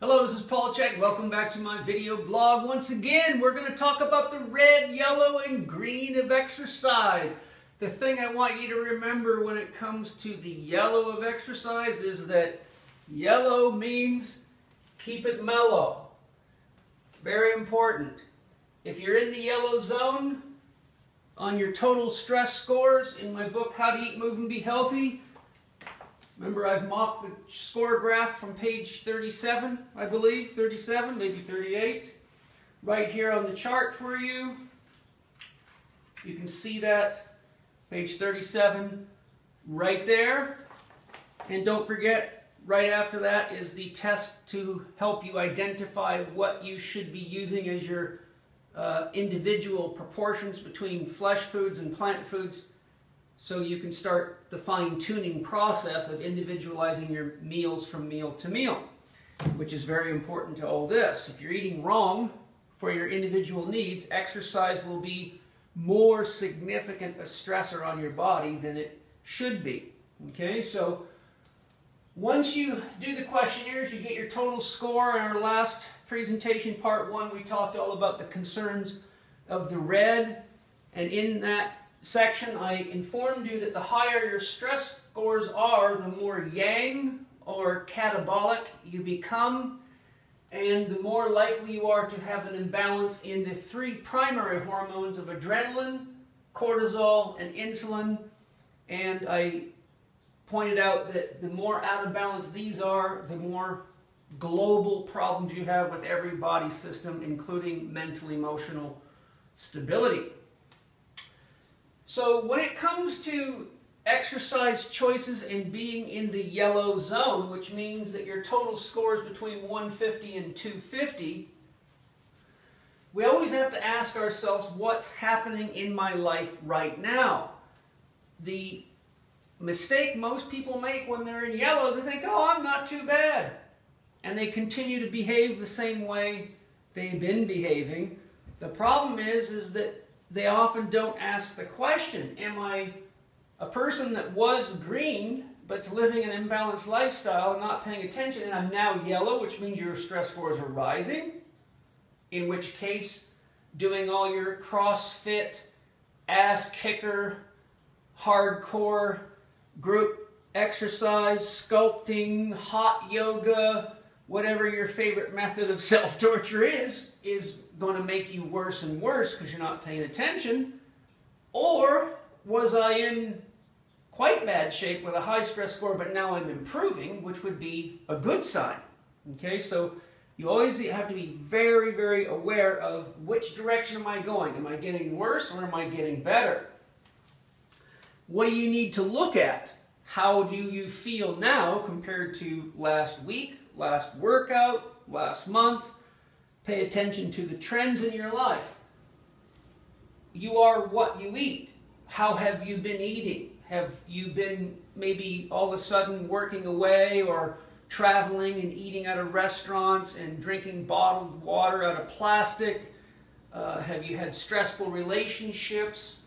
Hello, this is Paul Chek. Welcome back to my video blog. Once again, we're going to talk about the red, yellow, and green of exercise. The thing I want you to remember when it comes to the yellow of exercise is that yellow means keep it mellow. Very important. If you're in the yellow zone, on your total stress scores in my book, How to Eat, Move, and Be Healthy, Remember I've mocked the score graph from page 37, I believe, 37, maybe 38. Right here on the chart for you. You can see that, page 37, right there. And don't forget, right after that is the test to help you identify what you should be using as your uh, individual proportions between flesh foods and plant foods so you can start the fine-tuning process of individualizing your meals from meal to meal, which is very important to all this. If you're eating wrong for your individual needs, exercise will be more significant a stressor on your body than it should be. Okay, so once you do the questionnaires, you get your total score. In our last presentation, part one, we talked all about the concerns of the red. And in that section, I informed you that the higher your stress scores are, the more yang or catabolic you become, and the more likely you are to have an imbalance in the three primary hormones of adrenaline, cortisol, and insulin. And I pointed out that the more out of balance these are, the more global problems you have with every body system, including mental emotional stability. So when it comes to exercise choices and being in the yellow zone, which means that your total score is between 150 and 250, we always have to ask ourselves what's happening in my life right now. The mistake most people make when they're in yellow is they think, oh, I'm not too bad. And they continue to behave the same way they've been behaving. The problem is, is that they often don't ask the question, am I a person that was green but's living an imbalanced lifestyle and not paying attention and I'm now yellow, which means your stress scores are rising, in which case doing all your CrossFit, ass kicker, hardcore group exercise, sculpting, hot yoga, whatever your favorite method of self-torture is, is going to make you worse and worse because you're not paying attention? Or was I in quite bad shape with a high stress score, but now I'm improving, which would be a good sign. Okay, so you always have to be very, very aware of which direction am I going? Am I getting worse or am I getting better? What do you need to look at? How do you feel now compared to last week, last workout, last month? Pay attention to the trends in your life. You are what you eat. How have you been eating? Have you been maybe all of a sudden working away or traveling and eating out of restaurants and drinking bottled water out of plastic? Uh, have you had stressful relationships?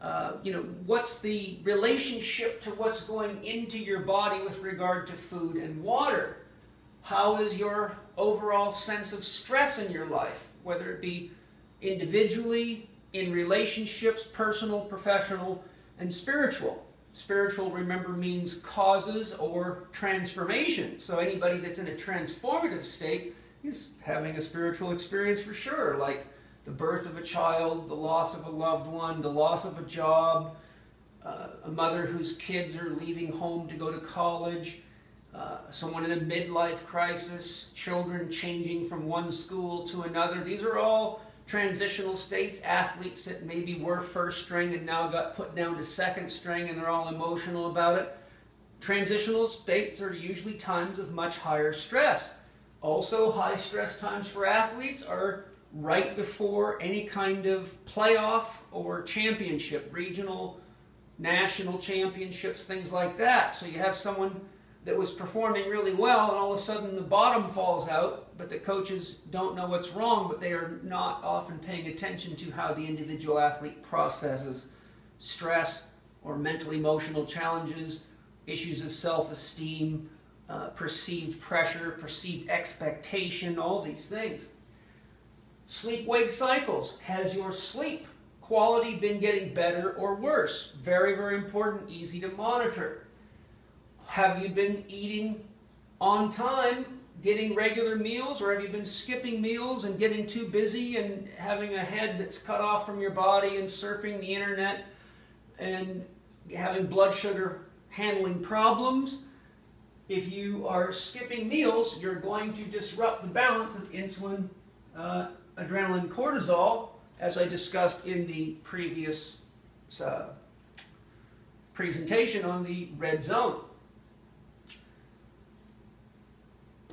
Uh, you know, what's the relationship to what's going into your body with regard to food and water? How is your overall sense of stress in your life, whether it be individually, in relationships, personal, professional, and spiritual? Spiritual, remember, means causes or transformation. So anybody that's in a transformative state is having a spiritual experience for sure, like the birth of a child, the loss of a loved one, the loss of a job, uh, a mother whose kids are leaving home to go to college, uh, someone in a midlife crisis, children changing from one school to another. These are all transitional states, athletes that maybe were first string and now got put down to second string and they're all emotional about it. Transitional states are usually times of much higher stress. Also, high stress times for athletes are right before any kind of playoff or championship, regional, national championships, things like that. So you have someone that was performing really well and all of a sudden the bottom falls out, but the coaches don't know what's wrong, but they are not often paying attention to how the individual athlete processes stress or mental emotional challenges, issues of self-esteem, uh, perceived pressure, perceived expectation, all these things. Sleep-wake cycles. Has your sleep quality been getting better or worse? Very, very important, easy to monitor. Have you been eating on time, getting regular meals, or have you been skipping meals and getting too busy and having a head that's cut off from your body and surfing the internet and having blood sugar handling problems? If you are skipping meals, you're going to disrupt the balance of insulin, uh, adrenaline, cortisol, as I discussed in the previous uh, presentation on the red zone.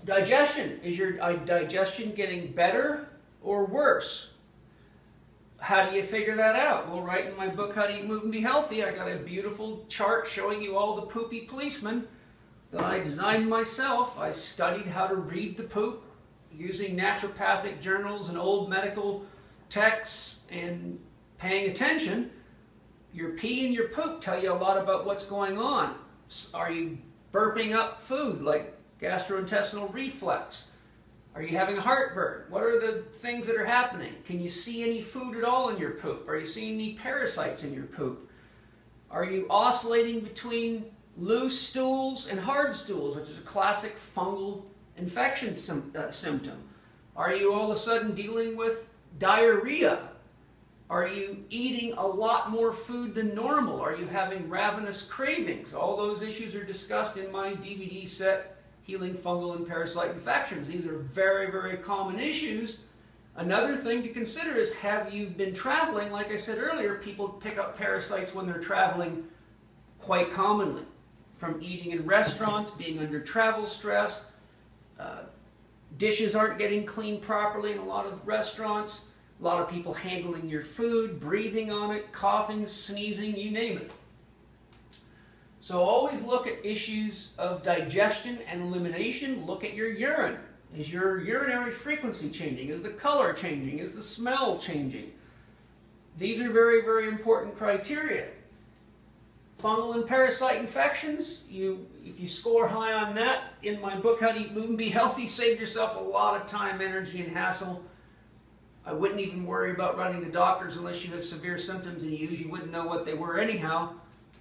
Digestion. Is your uh, digestion getting better or worse? How do you figure that out? Well, right in my book, How to Eat, Move, and Be Healthy, I got a beautiful chart showing you all the poopy policemen that I designed myself. I studied how to read the poop using naturopathic journals and old medical texts and paying attention. Your pee and your poop tell you a lot about what's going on. Are you burping up food like gastrointestinal reflux? Are you having a heartburn? What are the things that are happening? Can you see any food at all in your poop? Are you seeing any parasites in your poop? Are you oscillating between loose stools and hard stools, which is a classic fungal infection uh, symptom? Are you all of a sudden dealing with diarrhea? Are you eating a lot more food than normal? Are you having ravenous cravings? All those issues are discussed in my DVD set healing fungal and parasite infections. These are very, very common issues. Another thing to consider is have you been traveling? Like I said earlier, people pick up parasites when they're traveling quite commonly. From eating in restaurants, being under travel stress, uh, dishes aren't getting cleaned properly in a lot of restaurants, a lot of people handling your food, breathing on it, coughing, sneezing, you name it. So always look at issues of digestion and elimination. Look at your urine. Is your urinary frequency changing? Is the color changing? Is the smell changing? These are very, very important criteria. Fungal and parasite infections, you, if you score high on that, in my book, How to Eat, Move, and Be Healthy, save yourself a lot of time, energy, and hassle. I wouldn't even worry about running to doctors unless you have severe symptoms and you usually wouldn't know what they were anyhow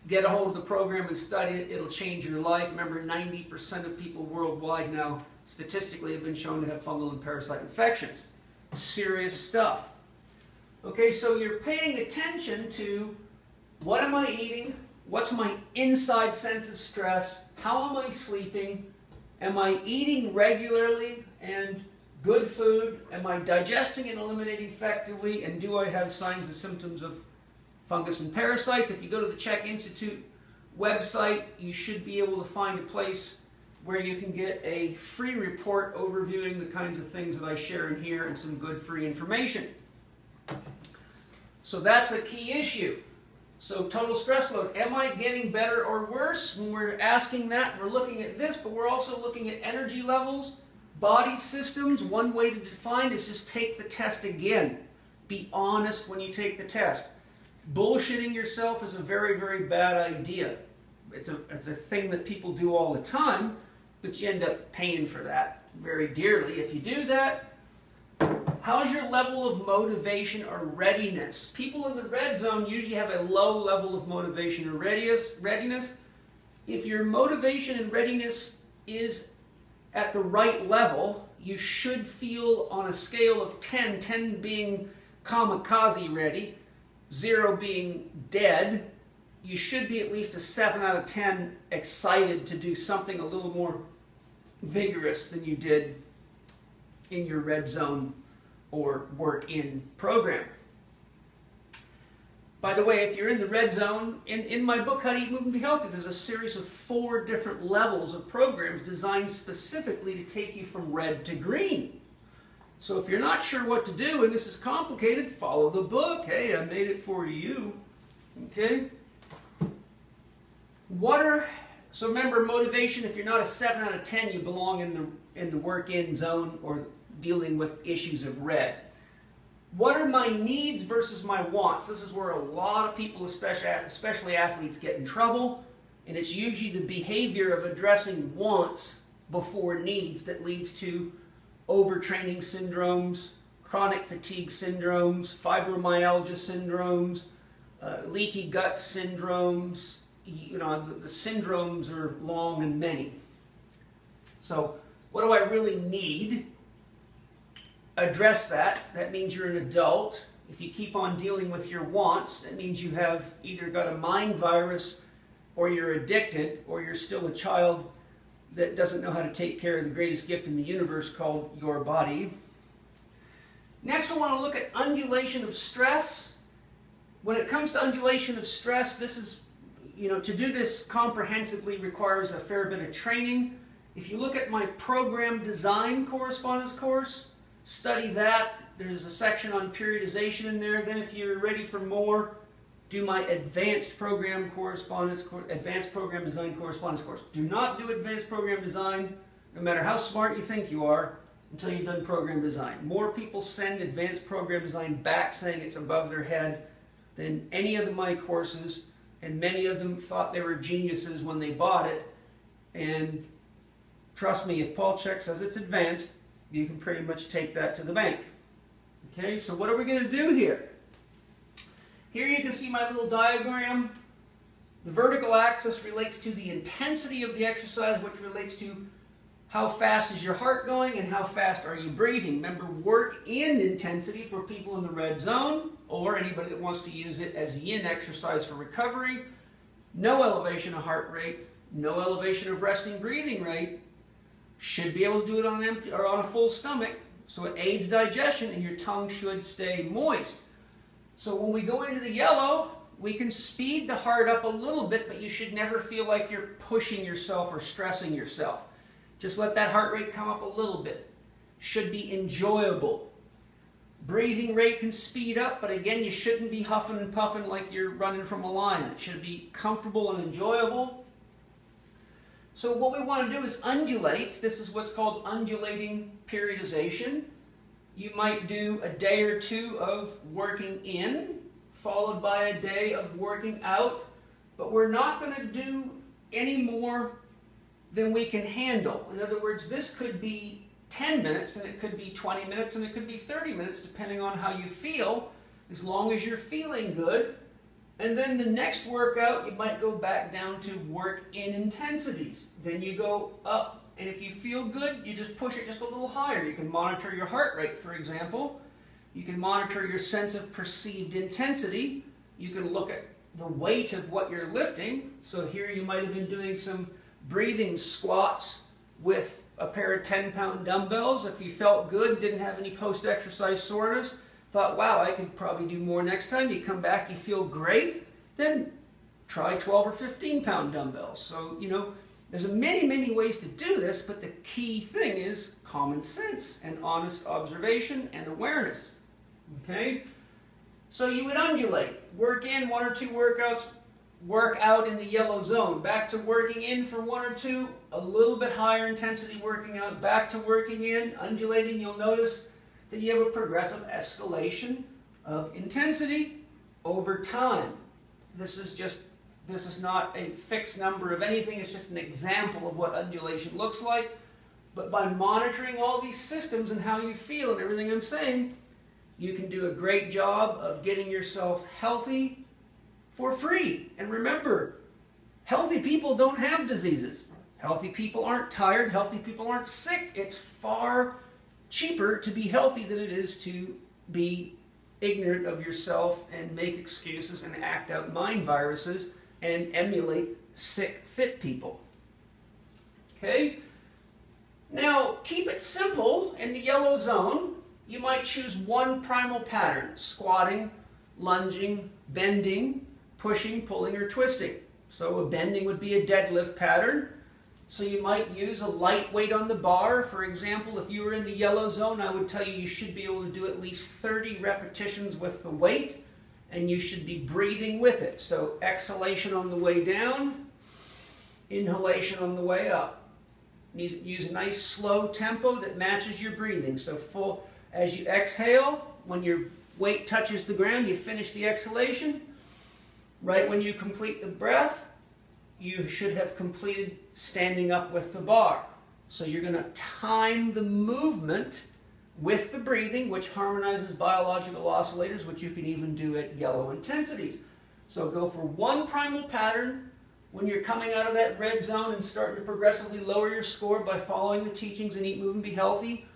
get a hold of the program and study it. It'll change your life. Remember, 90% of people worldwide now statistically have been shown to have fungal and parasite infections. Serious stuff. Okay, so you're paying attention to what am I eating? What's my inside sense of stress? How am I sleeping? Am I eating regularly and good food? Am I digesting and eliminating effectively? And do I have signs and symptoms of fungus and parasites. If you go to the CHEK Institute website, you should be able to find a place where you can get a free report overviewing the kinds of things that I share in here and some good free information. So that's a key issue. So total stress load, am I getting better or worse? When we're asking that, we're looking at this, but we're also looking at energy levels, body systems. One way to define is just take the test again. Be honest when you take the test bullshitting yourself is a very, very bad idea. It's a, it's a thing that people do all the time, but you end up paying for that very dearly. If you do that, how's your level of motivation or readiness? People in the red zone usually have a low level of motivation or readiness. readiness. If your motivation and readiness is at the right level, you should feel on a scale of 10, 10 being kamikaze ready, zero being dead, you should be at least a 7 out of 10 excited to do something a little more vigorous than you did in your red zone or work in program. By the way, if you're in the red zone, in, in my book, How to Eat, Move, and Be Healthy, there's a series of four different levels of programs designed specifically to take you from red to green. So if you're not sure what to do and this is complicated, follow the book. Hey, I made it for you. Okay? What are so remember motivation, if you're not a 7 out of 10, you belong in the in the work-in zone or dealing with issues of red. What are my needs versus my wants? This is where a lot of people, especially, especially athletes, get in trouble. And it's usually the behavior of addressing wants before needs that leads to overtraining syndromes, chronic fatigue syndromes, fibromyalgia syndromes, uh, leaky gut syndromes. You know, the, the syndromes are long and many. So, what do I really need? Address that. That means you're an adult. If you keep on dealing with your wants, that means you have either got a mind virus or you're addicted or you're still a child that doesn't know how to take care of the greatest gift in the universe called your body. Next, we want to look at undulation of stress. When it comes to undulation of stress, this is, you know, to do this comprehensively requires a fair bit of training. If you look at my program design correspondence course, study that. There's a section on periodization in there. Then if you're ready for more, do my advanced program correspondence, advanced program design correspondence course. Do not do advanced program design, no matter how smart you think you are, until you've done program design. More people send advanced program design back saying it's above their head than any of my courses, and many of them thought they were geniuses when they bought it. And trust me, if Paul Chek says it's advanced, you can pretty much take that to the bank. Okay, so what are we going to do here? Here you can see my little diagram. The vertical axis relates to the intensity of the exercise, which relates to how fast is your heart going and how fast are you breathing. Remember, work in intensity for people in the red zone or anybody that wants to use it as yin exercise for recovery. No elevation of heart rate, no elevation of resting breathing rate. Should be able to do it on empty or on a full stomach, so it aids digestion and your tongue should stay moist. So when we go into the yellow, we can speed the heart up a little bit, but you should never feel like you're pushing yourself or stressing yourself. Just let that heart rate come up a little bit. Should be enjoyable. Breathing rate can speed up, but again, you shouldn't be huffing and puffing like you're running from a lion. It should be comfortable and enjoyable. So what we want to do is undulate. This is what's called undulating periodization you might do a day or two of working in, followed by a day of working out, but we're not going to do any more than we can handle. In other words, this could be 10 minutes, and it could be 20 minutes, and it could be 30 minutes, depending on how you feel, as long as you're feeling good. And then the next workout, you might go back down to work in intensities. Then you go up and if you feel good, you just push it just a little higher. You can monitor your heart rate, for example. You can monitor your sense of perceived intensity. You can look at the weight of what you're lifting. So here you might have been doing some breathing squats with a pair of 10 pound dumbbells. If you felt good, didn't have any post exercise soreness, thought, wow, I could probably do more next time. You come back, you feel great, then try 12 or 15 pound dumbbells. So, you know, there's many, many ways to do this, but the key thing is common sense and honest observation and awareness. Okay? So you would undulate. Work in one or two workouts, work out in the yellow zone. Back to working in for one or two, a little bit higher intensity working out, back to working in, undulating. You'll notice that you have a progressive escalation of intensity over time. This is just this is not a fixed number of anything, it's just an example of what undulation looks like. But by monitoring all these systems and how you feel and everything I'm saying, you can do a great job of getting yourself healthy for free. And remember, healthy people don't have diseases. Healthy people aren't tired. Healthy people aren't sick. It's far cheaper to be healthy than it is to be ignorant of yourself and make excuses and act out mind viruses and emulate sick, fit people. Okay? Now, keep it simple. In the yellow zone, you might choose one primal pattern, squatting, lunging, bending, pushing, pulling, or twisting. So a bending would be a deadlift pattern. So you might use a light weight on the bar. For example, if you were in the yellow zone, I would tell you you should be able to do at least 30 repetitions with the weight and you should be breathing with it. So exhalation on the way down, inhalation on the way up. Use a nice slow tempo that matches your breathing. So full as you exhale, when your weight touches the ground, you finish the exhalation. Right when you complete the breath, you should have completed standing up with the bar. So you're going to time the movement with the breathing, which harmonizes biological oscillators, which you can even do at yellow intensities. So go for one primal pattern when you're coming out of that red zone and starting to progressively lower your score by following the teachings and Eat, Move, and Be Healthy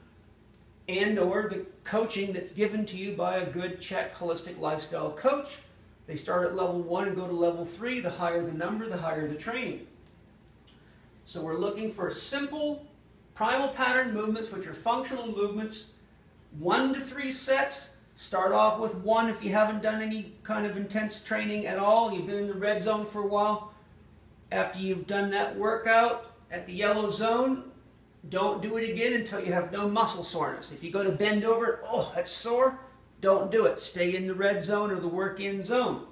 and or the coaching that's given to you by a good CHEK holistic lifestyle coach. They start at level one and go to level three. The higher the number, the higher the training. So we're looking for a simple primal pattern movements, which are functional movements, one to three sets. Start off with one if you haven't done any kind of intense training at all. You've been in the red zone for a while. After you've done that workout at the yellow zone, don't do it again until you have no muscle soreness. If you go to bend over, oh, that's sore, don't do it. Stay in the red zone or the work in zone.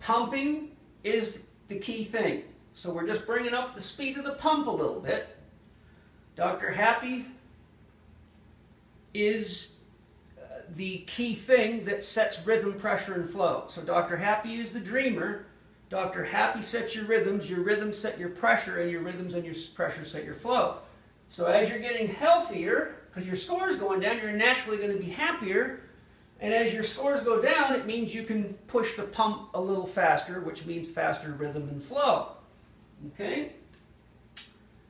Pumping is the key thing. So we're just bringing up the speed of the pump a little bit. Dr. Happy is uh, the key thing that sets rhythm, pressure, and flow. So Dr. Happy is the dreamer. Dr. Happy sets your rhythms, your rhythms set your pressure, and your rhythms and your pressure set your flow. So as you're getting healthier, because your score is going down, you're naturally going to be happier. And as your scores go down, it means you can push the pump a little faster, which means faster rhythm and flow. Okay?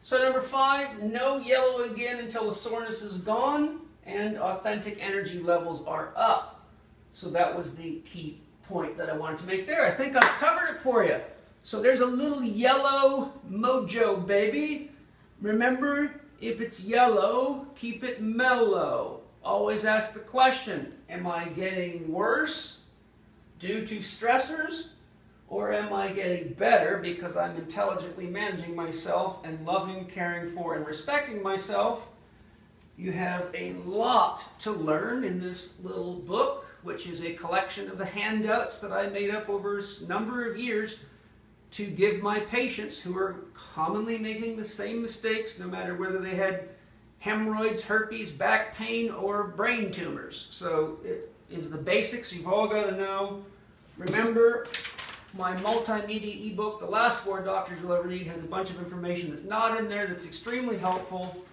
So number five, no yellow again until the soreness is gone and authentic energy levels are up. So that was the key point that I wanted to make there. I think I've covered it for you. So there's a little yellow mojo, baby. Remember, if it's yellow, keep it mellow. Always ask the question, am I getting worse due to stressors? Or am I getting better because I'm intelligently managing myself and loving, caring for, and respecting myself? You have a lot to learn in this little book, which is a collection of the handouts that I made up over a number of years to give my patients who are commonly making the same mistakes, no matter whether they had hemorrhoids, herpes, back pain, or brain tumors. So it is the basics you've all got to know. Remember, my multimedia ebook, The Last Four Doctors You'll Ever Need, has a bunch of information that's not in there that's extremely helpful.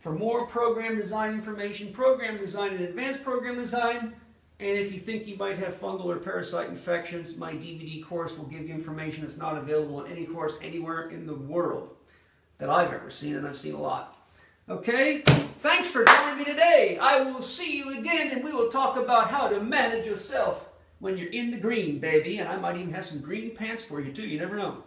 For more program design information, program design and advanced program design, and if you think you might have fungal or parasite infections, my DVD course will give you information that's not available in any course anywhere in the world that I've ever seen, and I've seen a lot. Okay? Thanks for joining me today. I will see you again, and we will talk about how to manage yourself when you're in the green, baby. And I might even have some green pants for you, too. You never know.